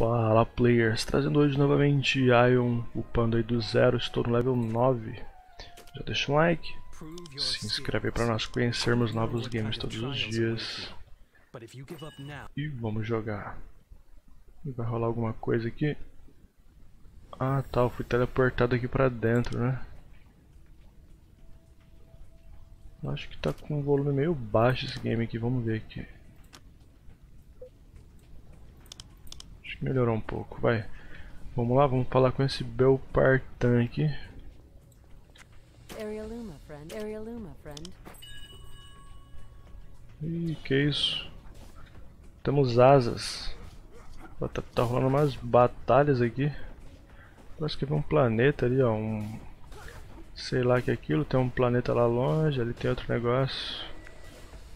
Fala players, trazendo hoje novamente Ion, upando aí do zero, estou no level 9 Já deixa um like, se inscreve para nós conhecermos novos games todos os dias. E vamos jogar. Vai rolar alguma coisa aqui? Ah tá, eu fui teleportado aqui pra dentro né? Acho que tá com um volume meio baixo esse game aqui, vamos ver aqui Melhorou um pouco, vai. Vamos lá, vamos falar com esse Belpartan aqui. Ih, que isso? Temos asas. Tá, tá rolando umas batalhas aqui. Parece que vem um planeta ali, ó. Um... Sei lá que é aquilo. Tem um planeta lá longe. Ali tem outro negócio.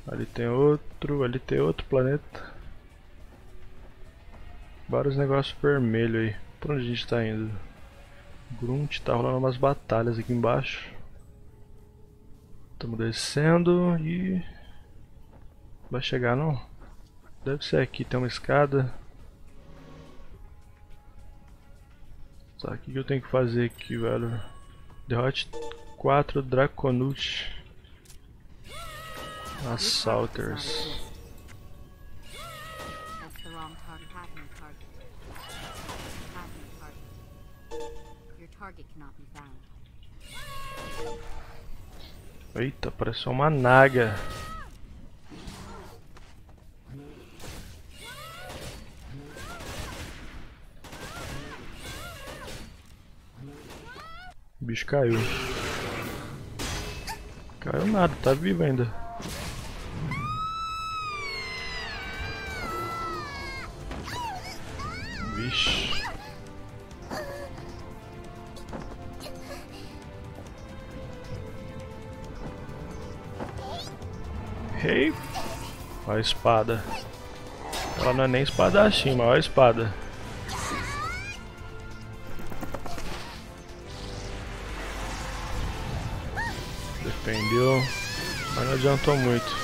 Ali tem outro. Ali tem outro planeta. Vários negócios vermelhos aí. Por onde a gente tá indo? Grunt, tá rolando umas batalhas aqui embaixo. Estamos descendo e... Vai chegar não? Deve ser aqui, tem uma escada. Tá, o que eu tenho que fazer aqui, velho? Derrote 4 Draconut Assaulters. Eita, parece uma naga. O bicho caiu. Caiu nada, tá vivo ainda. Vixe. Olha espada. Ela não é nem espadachim, olha a espada. Defendeu, mas não adiantou muito.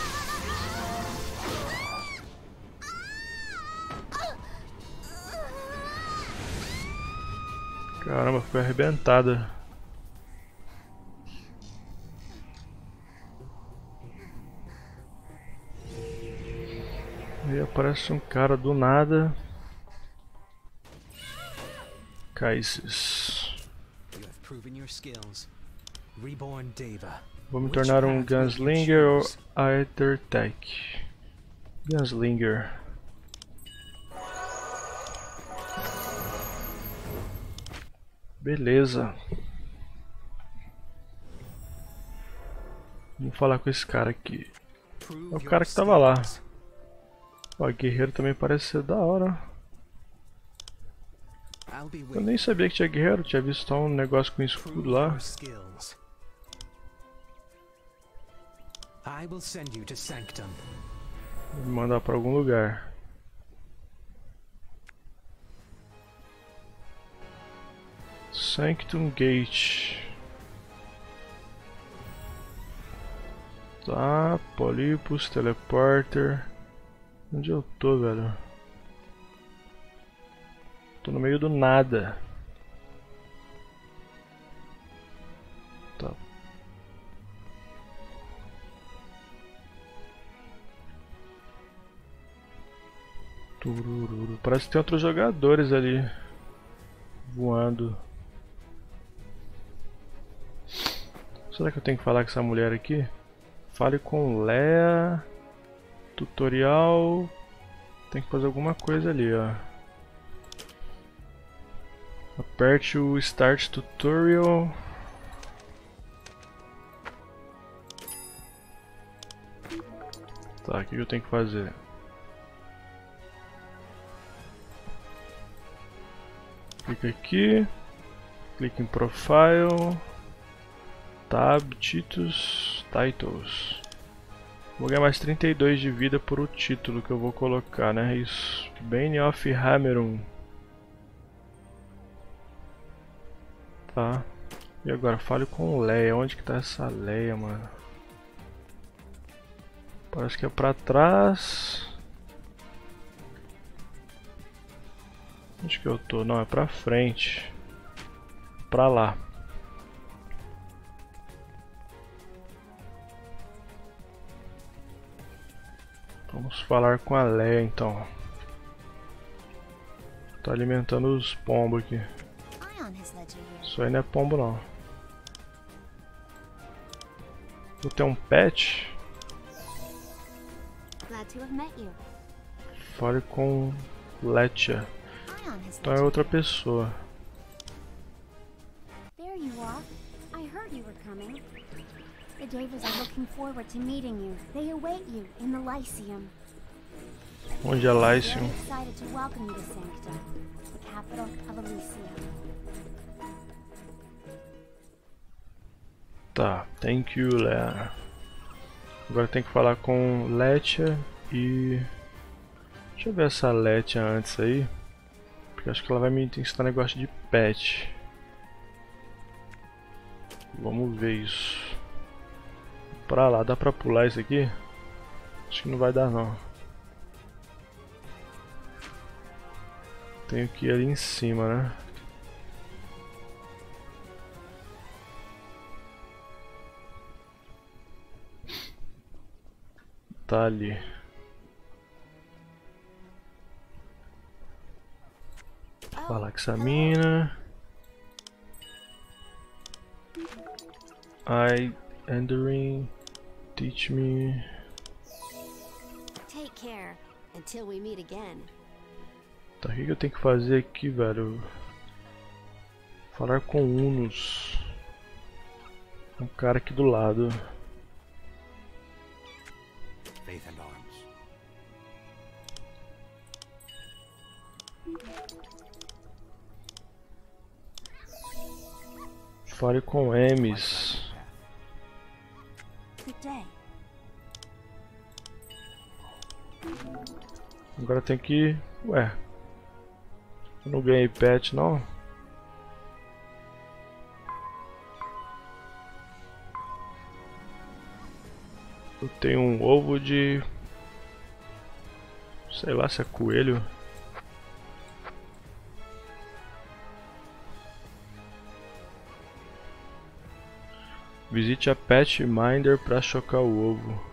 Caramba, foi arrebentada. Aparece um cara do nada. Kaisis. Vou me tornar um Gunslinger ou Aethertech. Gunslinger. Beleza. Vamos falar com esse cara aqui. É o cara que tava lá. Ó, guerreiro também parece ser da hora. Eu nem sabia que tinha guerreiro, tinha visto só um negócio com escudo lá. Vou me mandar pra algum lugar. Sanctum Gate. Tá, Polipus, Teleporter. Onde eu tô, velho? Tô no meio do nada. Tá. Turururu. Parece que tem outros jogadores ali voando. Será que eu tenho que falar com essa mulher aqui? Fale com Lea. Tutorial. Tem que fazer alguma coisa ali, ó. Aperte o Start Tutorial. Tá, o que eu tenho que fazer? Clica aqui. Clica em Profile. Tab, Títulos, Titles. Vou ganhar mais 32 de vida por o título que eu vou colocar, né? Isso. Bane of Hammerun. Tá. E agora, fale com Leia. Onde que tá essa Leia, mano? Parece que é pra trás. Onde que eu tô? Não, é pra frente. Pra lá. Vamos falar com a Leia então. Tá alimentando os pombos aqui. Isso aí não é pombo não. Vou ter um pet. Fale com Letia. Então é outra pessoa. Coming. The Davis are looking forward to meeting you. They await you in the Lyceum. Onde é Lyceum? excited to welcome you to Sancta, the capital of Elysium. Tá, thank you, Lea. Agora tem que falar com Letia e... Deixa eu ver essa Letia antes aí. Porque acho que ela vai me ensinar negócio de pet. Vamos ver isso pra lá. Dá pra pular isso aqui? Acho que não vai dar não. Tenho que ir ali em cima, né? Tá ali. Falar com essa mina. I entering Teach me. Take care until we meet again. Tá, o que eu tenho que fazer aqui, velho? Falar com Unos. Um cara aqui do lado. Faith and Arms. Fale com Emes. Agora tem que... Ué. Eu não ganhei pet não. Eu tenho um ovo de... Sei lá se é coelho. Visite a Pet Minder para chocar o ovo.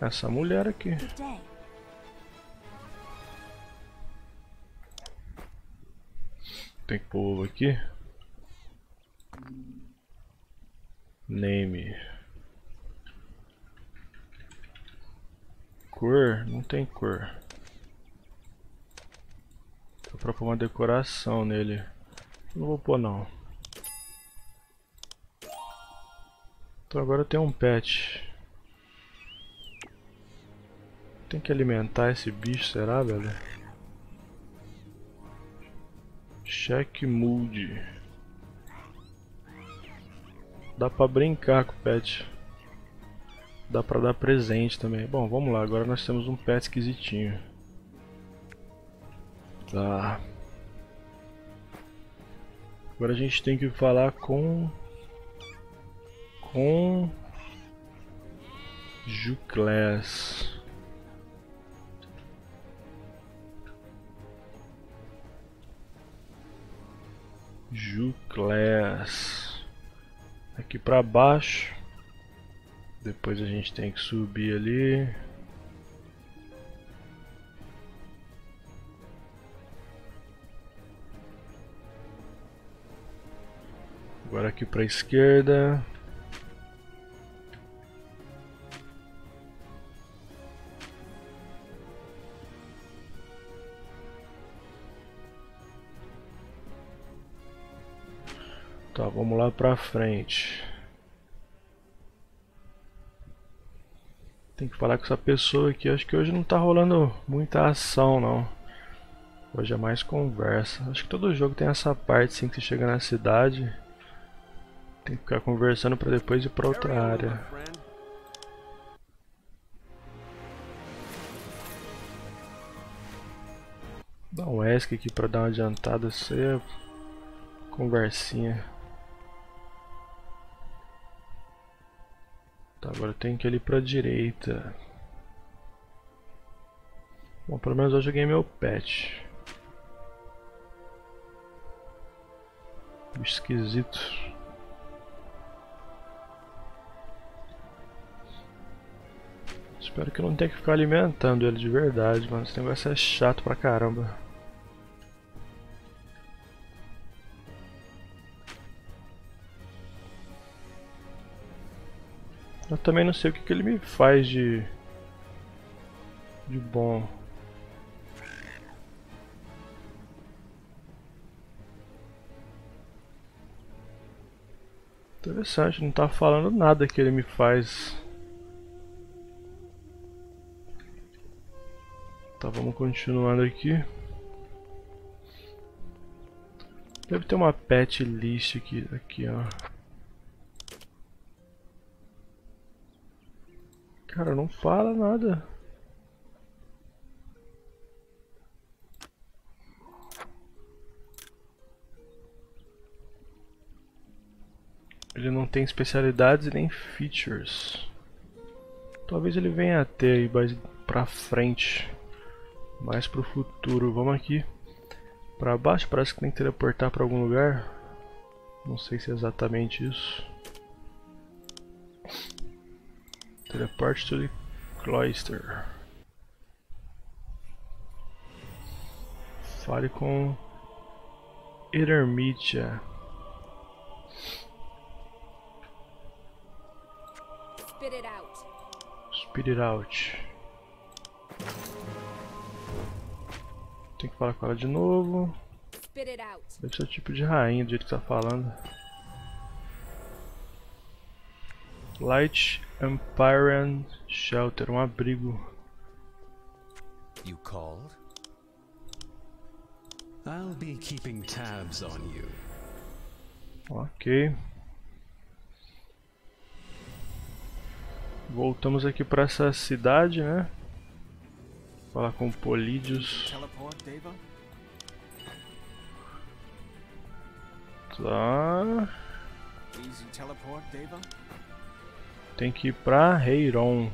Essa mulher aqui. Tem que pôr aqui. Name. Cor? Não tem cor. Dá pra pôr uma decoração nele. Não vou pôr não. Então agora tem um pet. Tem que alimentar esse bicho, será, velho? Check mood. Dá pra brincar com o pet. Dá pra dar presente também. Bom, vamos lá. Agora nós temos um pet esquisitinho. Tá. Agora a gente tem que falar com com Juclass. Juclass. Aqui para baixo. Depois a gente tem que subir ali. Agora aqui para esquerda. Tá, vamos lá pra frente. Tem que falar com essa pessoa aqui. Acho que hoje não tá rolando muita ação, não. Hoje é mais conversa. Acho que todo jogo tem essa parte assim que você chega na cidade. Tem que ficar conversando pra depois ir pra outra área. Dá um ESC aqui pra dar uma adiantada. Isso aí é conversinha. Tá, agora tem que ir ali pra direita. Bom, pelo menos eu joguei meu pet. Esquisito. Espero que eu não tenha que ficar alimentando ele de verdade, mano. Esse negócio é chato pra caramba. Eu também não sei o que, que ele me faz de... de bom. Interessante, não tá falando nada que ele me faz. Tá, vamos continuando aqui. Deve ter uma pet list aqui, aqui ó. Cara, não fala nada. Ele não tem especialidades nem features. Talvez ele venha a ter aí mais pra frente. Mais pro futuro. Vamos aqui. Pra baixo parece que tem que teleportar pra algum lugar. Não sei se é exatamente isso. Teleport to the cloister. Fale com Ermitia. Spit it out. Spit it out. Tem que falar com ela de novo. Deve ser o tipo de rainha do jeito que tá falando. Light Empyrean Shelter, um abrigo. You called? I'll be keeping tabs on you. Ok. Voltamos aqui para essa cidade, né? Falar com Polídios. Tá. Tem que ir pra Heiron.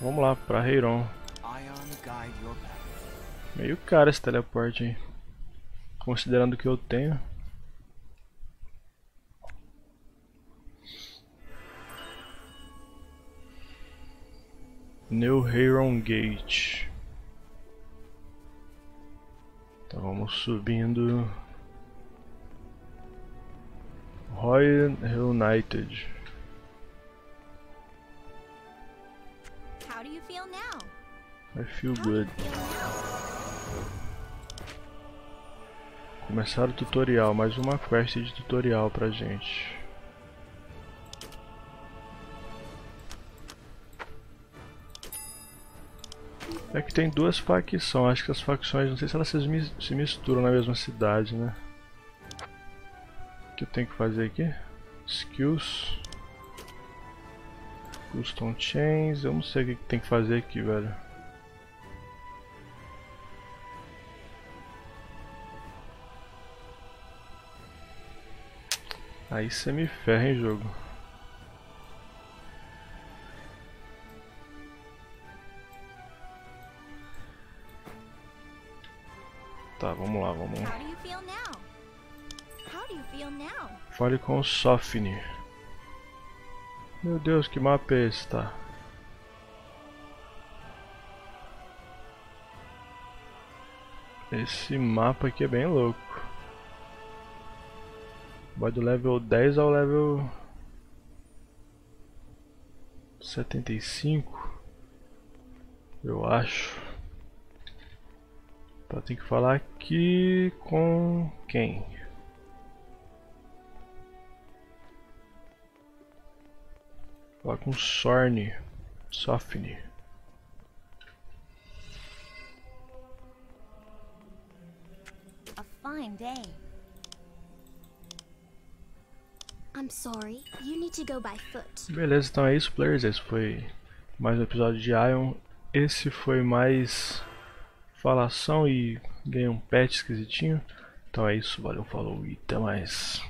Vamos lá, pra Heiron. Meio caro esse teleporte aí. Considerando que eu tenho. New Heiron Gate. Então vamos subindo. Royal United. How do you feel now? I feel good. Começar o tutorial, mais uma quest de tutorial pra gente. É que tem duas facções, acho que as facções, não sei se elas se misturam na mesma cidade, né? Que eu tenho que fazer aqui? Skills. Custom Chains. Eu não sei o que tem que fazer aqui, velho. Aí você me ferra em jogo. Fale com o Sofne. Meu Deus, que mapa é esse, tá? Esse mapa aqui é bem louco. Vai do level 10 ao level 75. Eu acho. Tá, tem que falar aqui com quem? Falar com Sorne. Sofne. A fine day. I'm sorry. You need to go by foot. Beleza, então é isso, players. Esse foi mais um episódio de Ion. Esse foi mais falação e ganhei um pet esquisitinho. Então é isso, valeu, falou e até mais.